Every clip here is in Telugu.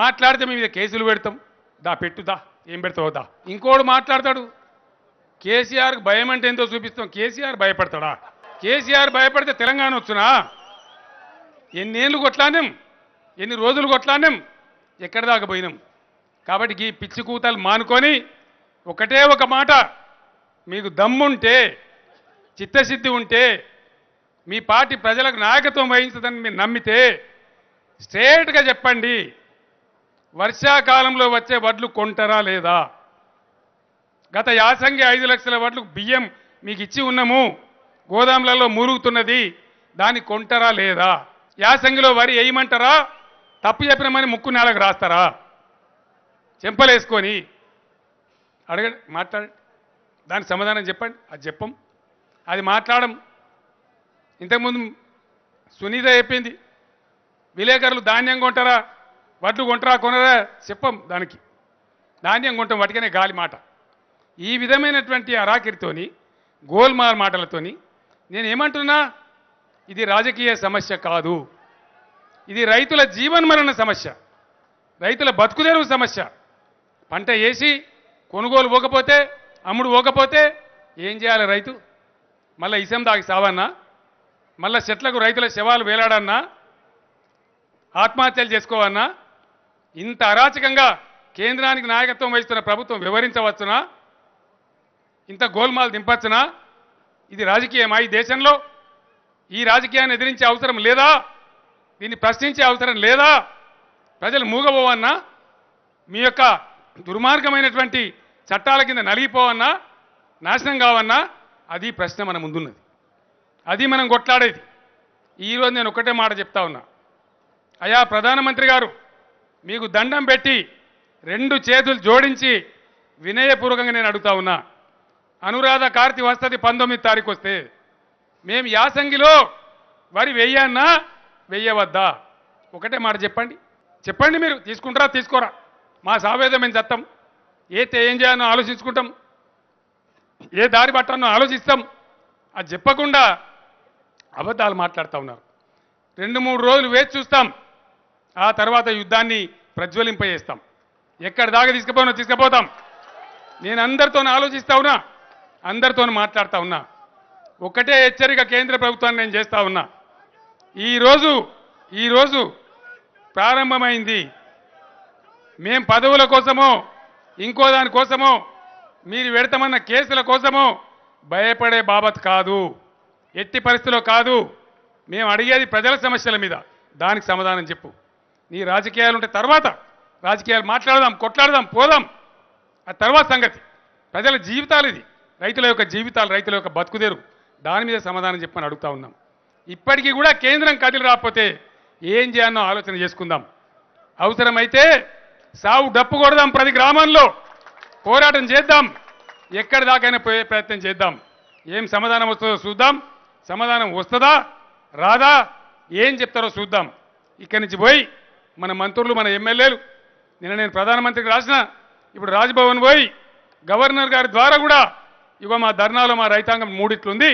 మాట్లాడితే మీ మీద కేసులు పెడతాం. దా పెట్టుదా ఏం పెడతావు దా. ఇంకోడు మాట్లాడతాడు. కేసీఆర్కి భయం అంటే ఎంతో చూపిస్తాం. కేసీఆర్ భయపడతాడా? కేసీఆర్ భయపడితే తెలంగాణ వచ్చునా? ఎన్నేళ్ళు కొట్లానేం ఎన్ని రోజులు కొట్లానేం ఎక్కడ దాకా పోయినాం? కాబట్టి ఈ పిచ్చి కూతలు మానుకొని ఒకటే ఒక మాట. మీకు దమ్ముంటే చిత్తశుద్ధి ఉంటే మీ పార్టీ ప్రజలకు నాయకత్వం వహించదని మీరు నమ్మితే స్ట్రేట్గా చెప్పండి. వర్షాకాలంలో వచ్చే వడ్లు కొంటారా లేదా? గత యాసంగి ఐదు లక్షల వడ్లు బియ్యం మీకు ఇచ్చి ఉన్నాము. గోదాములలో మురుగుతున్నది. దాన్ని కొంటారా లేదా? యాసంగిలో వరి వేయమంటారా తప్పు చెప్పినామని ముక్కు నేలకు రాస్తారా? చెంపలేసుకొని అడగండి మాట్లాడండి దానికి సమాధానం చెప్పండి. అది చెప్పం. అది మాట్లాడం. ఇంతకుముందు సునీత చెప్పింది విలేకరులు ధాన్యం కొంటారా? వడ్లు కొంటారా కొనరా? చెప్పం దానికి. ధాన్యం కొంటాం వాటికనే గాలి మాట. ఈ విధమైనటువంటి అరాకిరితోని గోల్మార్ మాటలతోని నేను ఏమంటున్నా? ఇది రాజకీయ సమస్య కాదు. ఇది రైతుల జీవన్మరణ సమస్య. రైతుల బతుకుదెరువు సమస్య. పంట వేసి కొనుగోలు పోకపోతే అమ్ముడు పోకపోతే ఏం చేయాలి రైతు? మళ్ళీ ఇసం దాకి సావన్నా? మళ్ళా చెట్లకు రైతుల శవాలు వేలాడన్నా? ఆత్మహత్యలు చేసుకోవన్నా? ఇంత అరాచకంగా కేంద్రానికి నాయకత్వం వహిస్తున్న ప్రభుత్వం వివరించవచ్చునా? ఇంత గోల్మాల్ దింపచ్చునా? ఇది రాజకీయమా ఈ దేశంలో? ఈ రాజకీయాన్ని ఎదిరించే అవసరం లేదా? దీన్ని ప్రశ్నించే అవసరం లేదా? ప్రజలు మూగబోవన్నా? మీ యొక్క దుర్మార్గమైనటువంటి చట్టాల కింద నలిగిపోవన్నా? నాశనం కావన్నా? అది ప్రశ్న మన ముందున్నది. అది మనం కొట్లాడేది. ఈరోజు నేను ఒకటే మాట చెప్తా ఉన్నా. అయా ప్రధానమంత్రి గారు మీకు దండం పెట్టి రెండు చేతులు జోడించి వినయపూర్వకంగా నేను అడుగుతా ఉన్నా. అనురాధ కార్తి వస్తుంది పంతొమ్మిది తారీఖు వస్తే. మేము యాసంగిలో వరి వెయ్యన్నా వెయ్యవద్దా ఒకటే మాట చెప్పండి. చెప్పండి మీరు తీసుకుంటారా తీసుకోరా? మా సావేదం మేము చెత్తం ఏతే ఏం చేయాలో ఆలోచించుకుంటాం. ఏ దారి పట్టానో ఆలోచిస్తాం. అది చెప్పకుండా అబద్ధాలు మాట్లాడుతూ ఉన్నారు. రెండు మూడు రోజులు వేచి చూస్తాం. ఆ తర్వాత యుద్ధాన్ని ప్రజ్వలింపజేస్తాం. ఎక్కడ దాకా తీసుకుపోయినా తీసుకుపోతాం. నేను అందరితో ఆలోచిస్తా ఉన్నా అందరితో మాట్లాడుతూ ఉన్నా. ఒకటే హెచ్చరిక కేంద్ర ప్రభుత్వాన్ని నేను చేస్తా ఉన్నా. ఈరోజు ఈరోజు ప్రారంభమైంది. మేం పదవుల కోసమో ఇంకో దాని కోసమో మీరు పెడతామన్న కేసుల కోసమో భయపడే బాబత్ కాదు. ఎట్టి పరిస్థితిలో కాదు. మేము అడిగేది ప్రజల సమస్యల మీద. దానికి సమాధానం చెప్పు. నీ రాజకీయాలు ఉంటే తర్వాత రాజకీయాలు మాట్లాడదాం కొట్లాడదాం పోదాం. ఆ తర్వాత సంగతి. ప్రజల జీవితాలు ఇది. రైతుల యొక్క జీవితాలు రైతుల యొక్క బతుకుదేరు దాని మీద సమాధానం చెప్పని అడుగుతా ఉన్నాం. ఇప్పటికీ కూడా కేంద్రం కదిలి రాకపోతే ఏం చేయాలో ఆలోచన చేసుకుందాం. అవసరమైతే సావు డప్పు కొడదాం ప్రతి గ్రామంలో. పోరాటం చేద్దాం. ఎక్కడి దాకైనా పోయే ప్రయత్నం చేద్దాం. ఏం సమాధానం వస్తుందో చూద్దాం. సమాధానం వస్తుందా? రాదా? ఏం చెప్తారో చూద్దాం. ఇక్కడి నుంచి పోయి మన మంత్రులు మన ఎమ్మెల్యేలు. నిన్న నేను ప్రధానమంత్రికి రాసిన ఇప్పుడు రాజ్భవన్ పోయి గవర్నర్ గారి ద్వారా కూడా ఇగో మా ధర్నాలో మా రైతాంగం మూడిట్లుంది.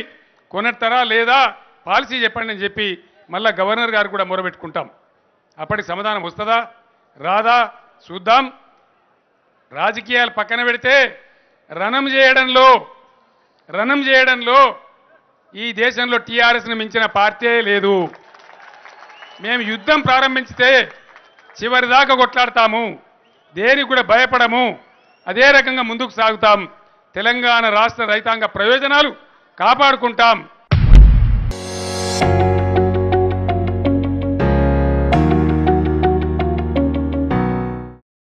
కొనెడతారా లేదా? పాలసీ చెప్పండి అని చెప్పి మళ్ళా గవర్నర్ గారు కూడా మొరబెట్టుకుంటాం. అప్పటికి సమాధానం వస్తుందా? రాదా? చూద్దాం. రాజకీయాలు పక్కన పెడితే రణం చేయడంలో రణం చేయడంలో ఈ దేశంలో టీఆర్ఎస్ను మించిన పార్టీ లేదు. మేము యుద్ధం ప్రారంభించితే చివరి దాకా కొట్లాడతాము. దేనికి కూడా భయపడము. అదే రకంగా ముందుకు సాగుతాం. తెలంగాణ రాష్ట్ర రైతాంగ ప్రయోజనాలు కాపాడుకుంటాం.